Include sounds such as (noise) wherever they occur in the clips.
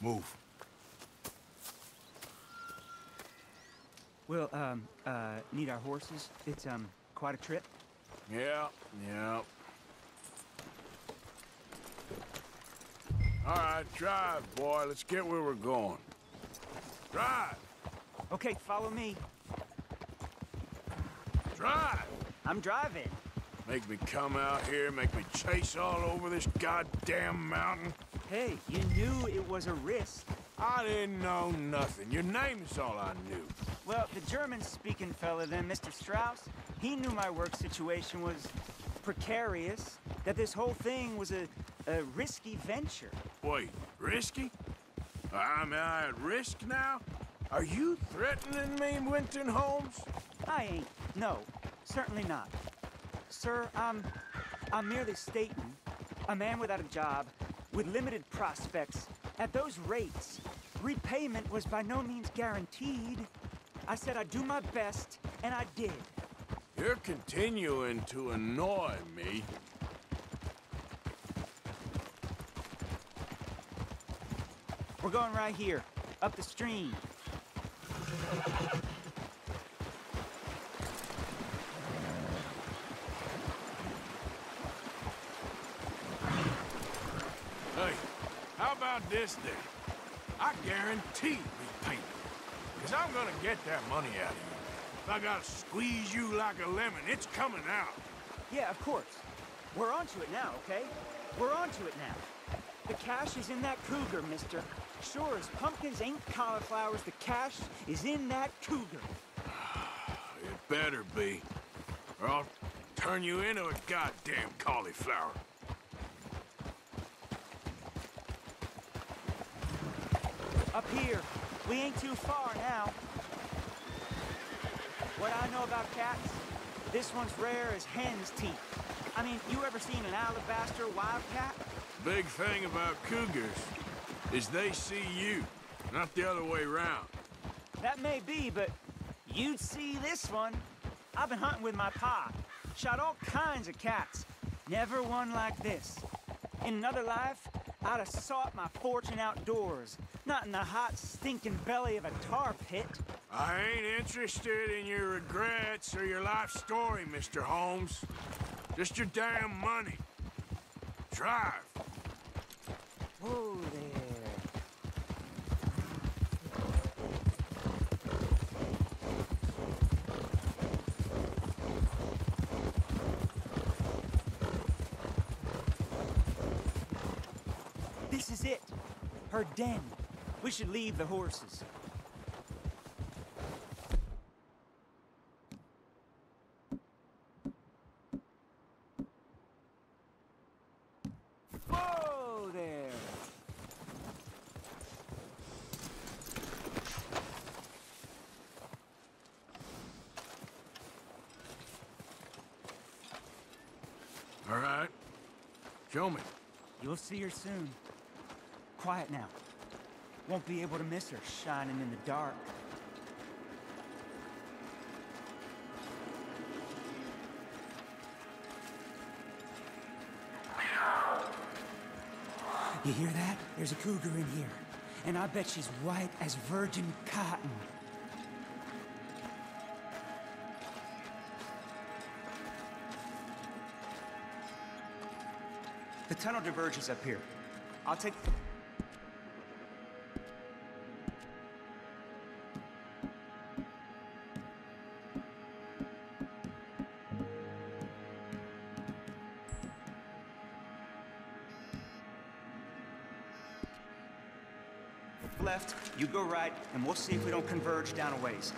Move. We'll, um, uh, need our horses. It's, um, quite a trip. Yeah, yeah. All right, drive, boy. Let's get where we're going. Drive! Okay, follow me. Drive! I'm driving. Make me come out here, make me chase all over this goddamn mountain. Hey, you knew it was a risk. I didn't know nothing. Your name's all I knew. Well, the German-speaking fella then, Mr. Strauss, he knew my work situation was precarious, that this whole thing was a, a risky venture. Wait, risky? I'm I at risk now? Are you threatening me, Winton Holmes? I ain't. No, certainly not. Sir, I'm... I'm merely stating, a man without a job, with limited prospects, at those rates, repayment was by no means guaranteed. I said I'd do my best, and I did. You're continuing to annoy me. We're going right here, up the stream. Hey, how about this day. I guarantee repayment. Because I'm gonna get that money out of you. If I gotta squeeze you like a lemon, it's coming out. Yeah, of course. We're onto it now, okay? We're onto it now. The cash is in that cougar, mister. Sure as pumpkins ain't cauliflowers, the cash is in that cougar. (sighs) It better be. Or I'll turn you into a goddamn cauliflower. Up here. We ain't too far now. What I know about cats, this one's rare as hen's teeth. I mean, you ever seen an alabaster wildcat? Big thing about cougars is they see you, not the other way around. That may be, but you'd see this one. I've been hunting with my pa. Shot all kinds of cats. Never one like this. In another life, I'd have sought my fortune outdoors, not in the hot, stinking belly of a tar pit. I ain't interested in your regrets or your life story, Mr. Holmes. Just your damn money. Drive. Whoa there. This is it. Her den. We should leave the horses. Whoa there. All right. Show me. You'll see her soon. Quiet now. Won't be able to miss her shining in the dark. You hear that? There's a cougar in here. And I bet she's white as virgin cotton. The tunnel diverges up here. I'll take... Left, you go right, and we'll see if we don't converge down a ways.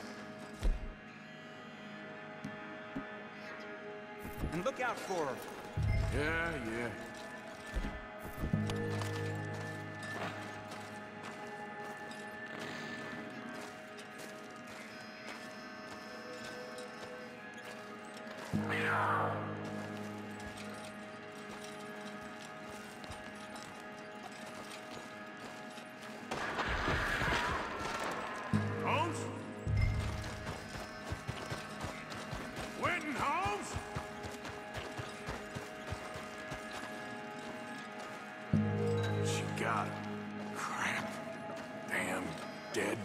And look out for her. Yeah, yeah. Holmes?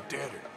Deader.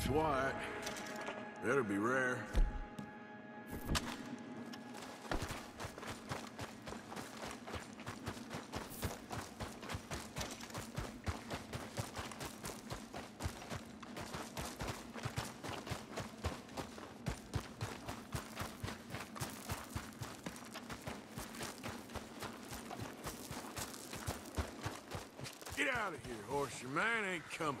It's white. Better be rare. Get out of here, horse. Your man ain't coming.